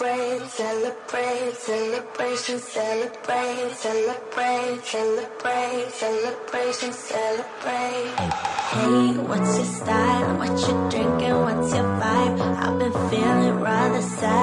Celebrate, celebrate, celebration, celebrate, celebrate, celebrate, celebration, celebrate. Hey, what's your style? What you drinking? What's your vibe? I've been feeling rather sad.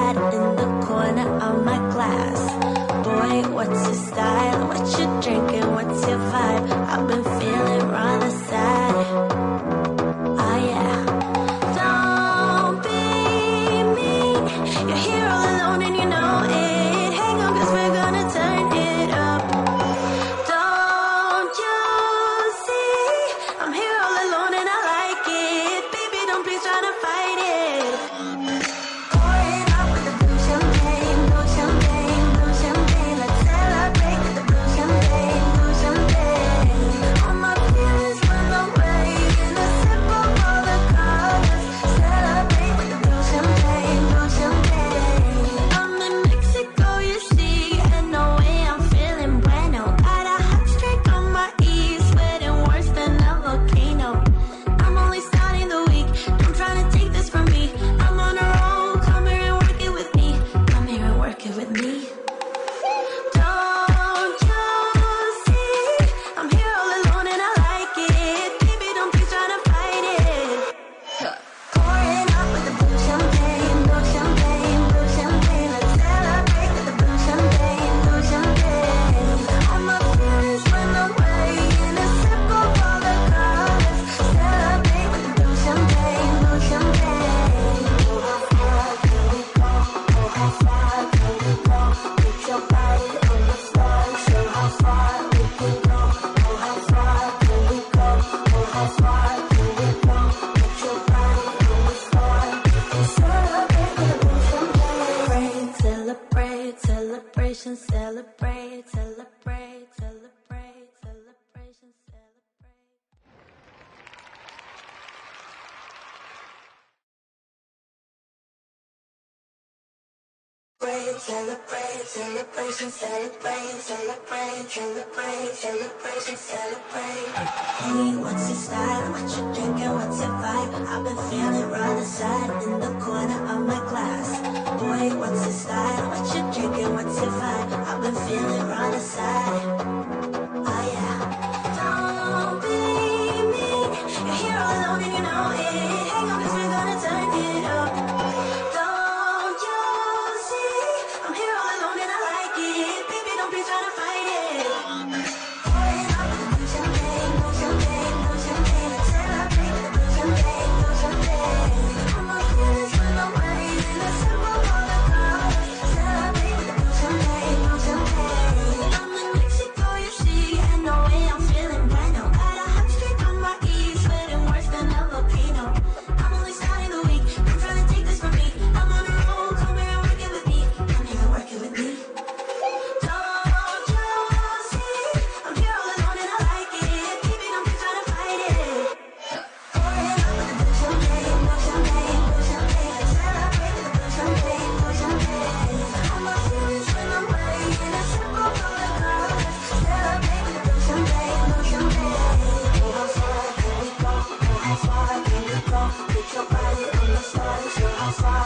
celebrate, celebrate, celebration, celebrate, celebrate, celebrate, celebration, celebrate. Hey, what's inside? What you drinking? What's your vibe? I've been feeling right sad in the corner of my glass. Boy, what's your style? What you drinking? What's your vibe? I've been feeling right sad.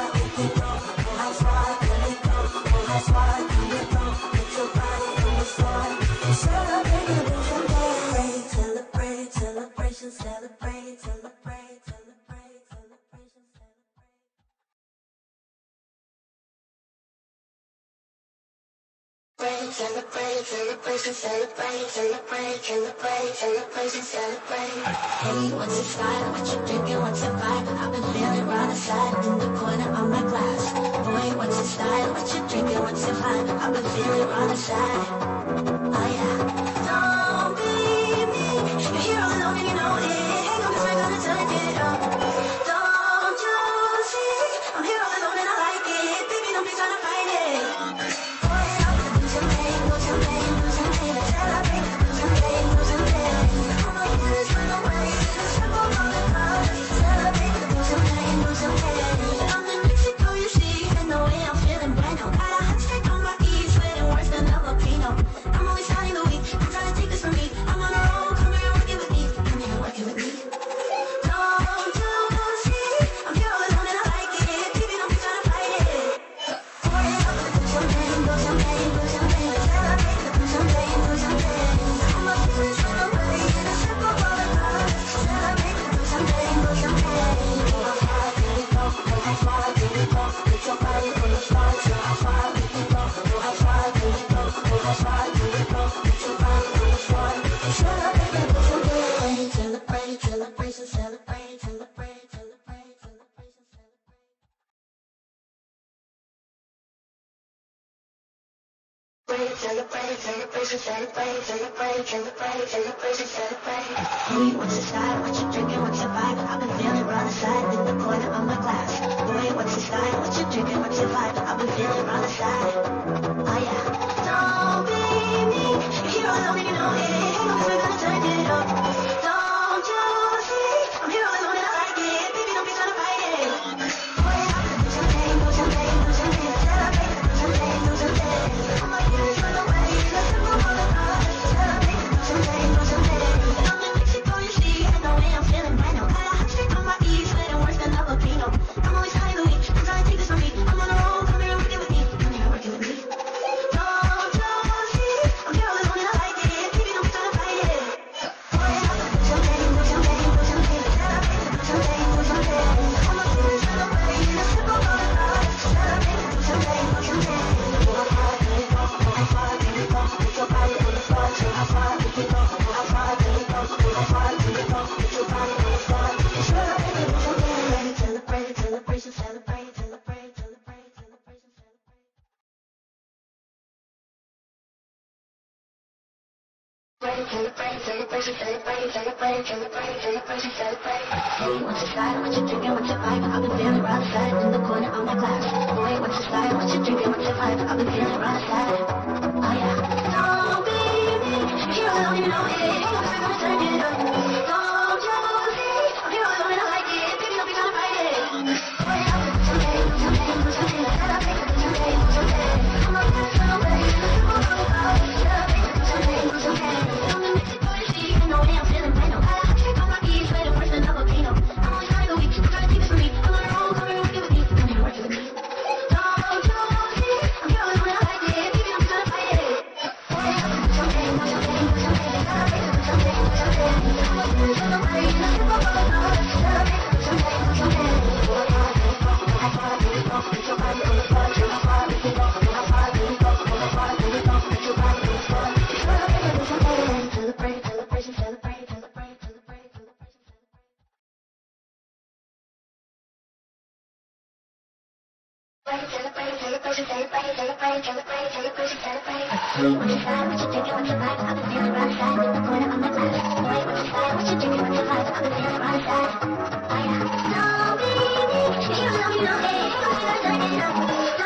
around, around. Celebrate, celebrate, celebration, celebrate, celebrate, celebrate, celebration, celebrate. Hey, what's your style? What you drinking? What's your vibe? I've been feeling round the side in the corner on my glass. Boy, what's your style? What you drinking? What's your vibe? I've been feeling round the side. Celebrate, celebration, celebrate, celebrate, celebrate, celebration, celebrate. Who you what's inside, what you drinking, what's your vibe? I've been feeling round the in the corner of my glass. Who you what's inside, what you drinking, what's your vibe? I've been feeling round the. Oh yeah. Don't be me. I'm gonna try it up. Hey, what's your side? What you I want your vibe? I've been feeling rather sad. Oh, you I'm you, you.